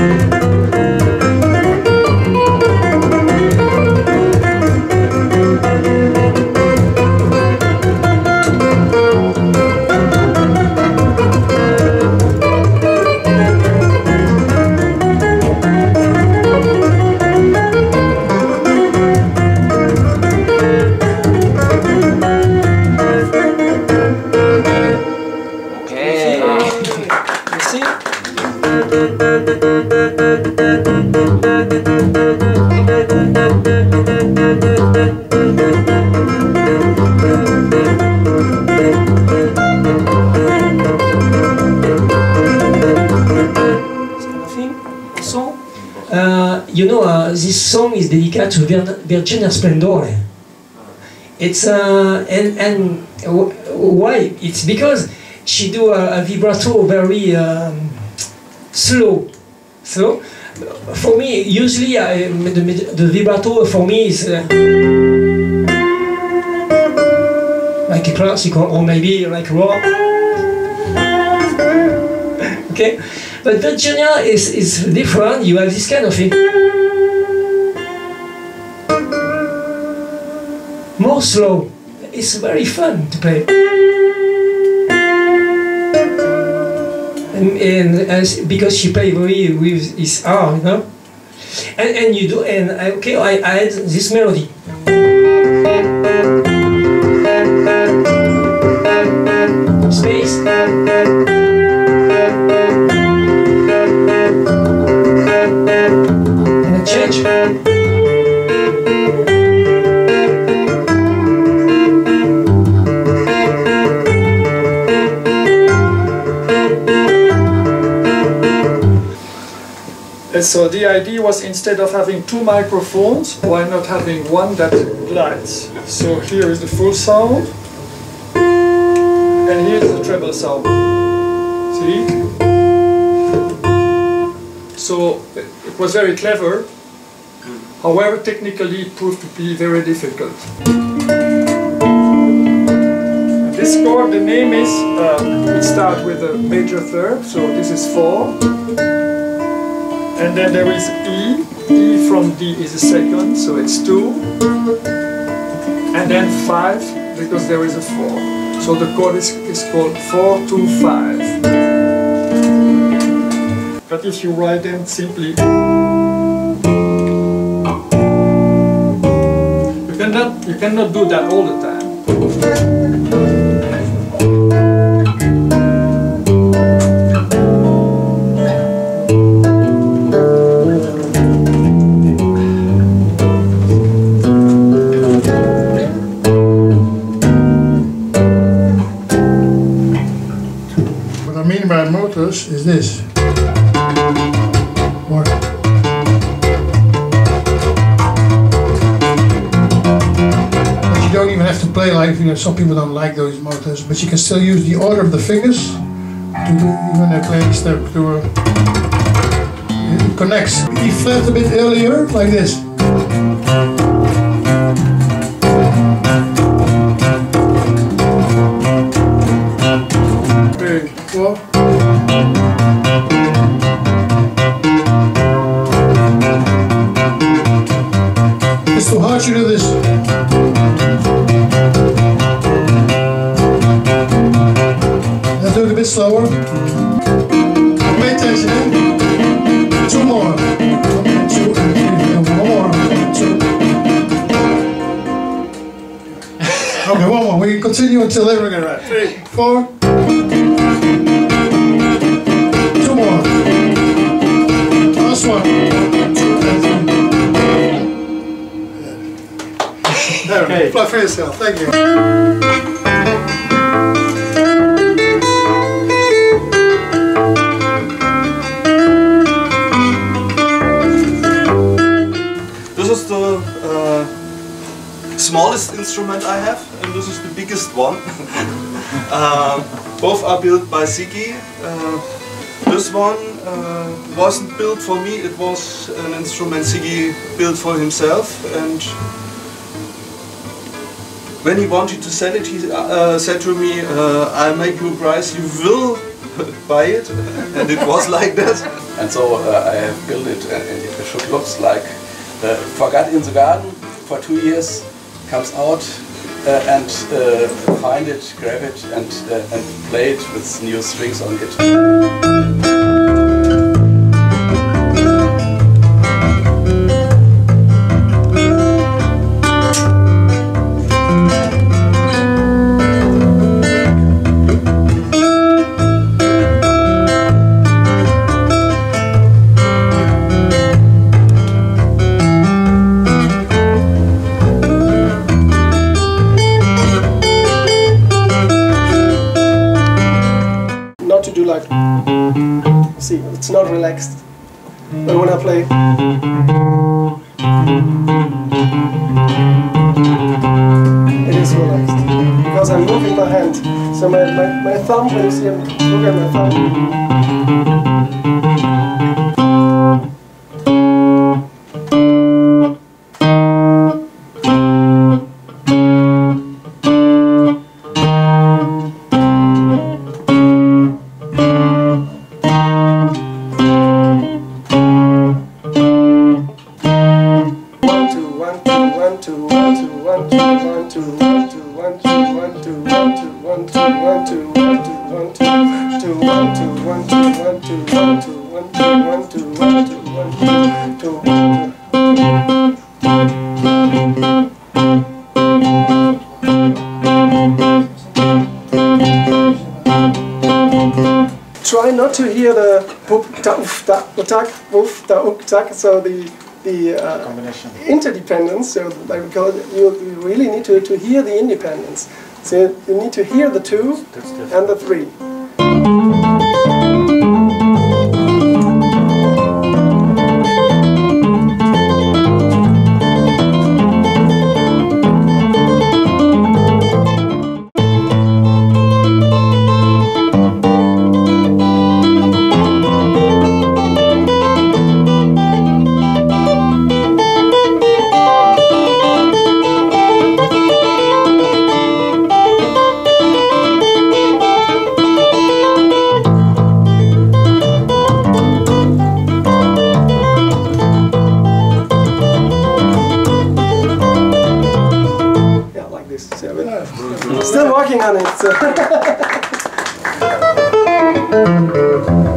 Okay. To Vir- Virginia Splendore. It's uh, and and why? It's because she do a, a vibrato very um, slow, slow. For me, usually I, the, the vibrato for me is uh, like a classical or maybe like rock. Okay, but Virginia is is different. You have this kind of thing. More slow. It's very fun to play. and, and because she play very with his arm, you know. And and you do and I, okay, I add this melody. Space. So the idea was instead of having two microphones, why not having one that glides? So here is the full sound, and here's the treble sound. See? So it was very clever. However, technically it proved to be very difficult. This chord, the name is, uh, it starts with a major third, so this is four. And then there is E. E from D is a second, so it's 2. And then 5, because there is a 4. So the chord is, is called 4, 2, 5. But if you write them simply, you cannot, you cannot do that all the time. This. But you don't even have to play like, you know, some people don't like those motors, but you can still use the order of the fingers to do, even a play step to a, it connects. E flat a bit earlier, like this. Too hard to do this. Let's do it a bit slower. Pay attention, eh? Two more. Two, one more. Okay, one more. We continue until they get right. Three, four. There, Okay. play for yourself. Thank you. This is the uh, smallest instrument I have, and this is the biggest one. uh, both are built by Siggi. Uh, this one uh, wasn't built for me, it was an instrument Siggi built for himself. And when he wanted to sell it, he uh, said to me, uh, I'll make you a price, you will buy it. And it was like that. and so uh, I have built it and it should looks like uh, Forgot in the Garden for two years comes out uh, and uh, find it, grab it and, uh, and play it with new strings on it. Relaxed but when I play it is relaxed because I'm moving my hand. So my, my, my thumb when you see I'm look at my thumb Try not to hear the boop ta oof ta utak woof ta uk tak so the the uh, Combination. interdependence, so like because you, you really need to, to hear the independence. So you need to hear the two and the three. Still working on it. So.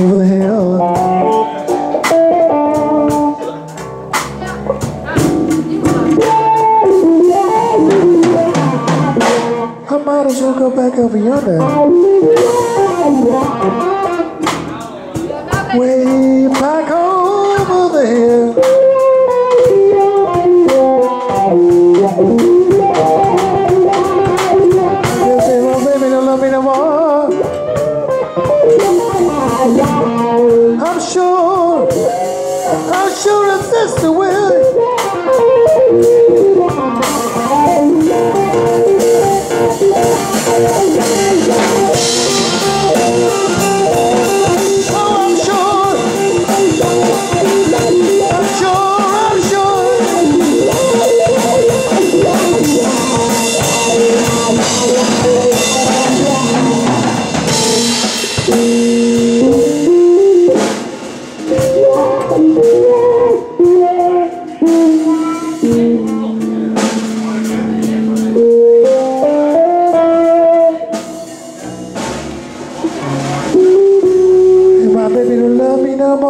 Who? I might as well go back over yonder. Way back over the hill.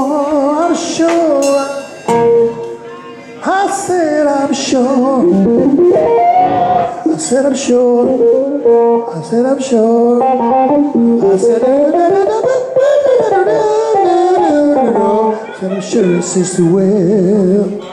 I'm sure. I said I'm sure. I said I'm sure. I said I'm sure. I said I'm sure, Sister Will. Girl,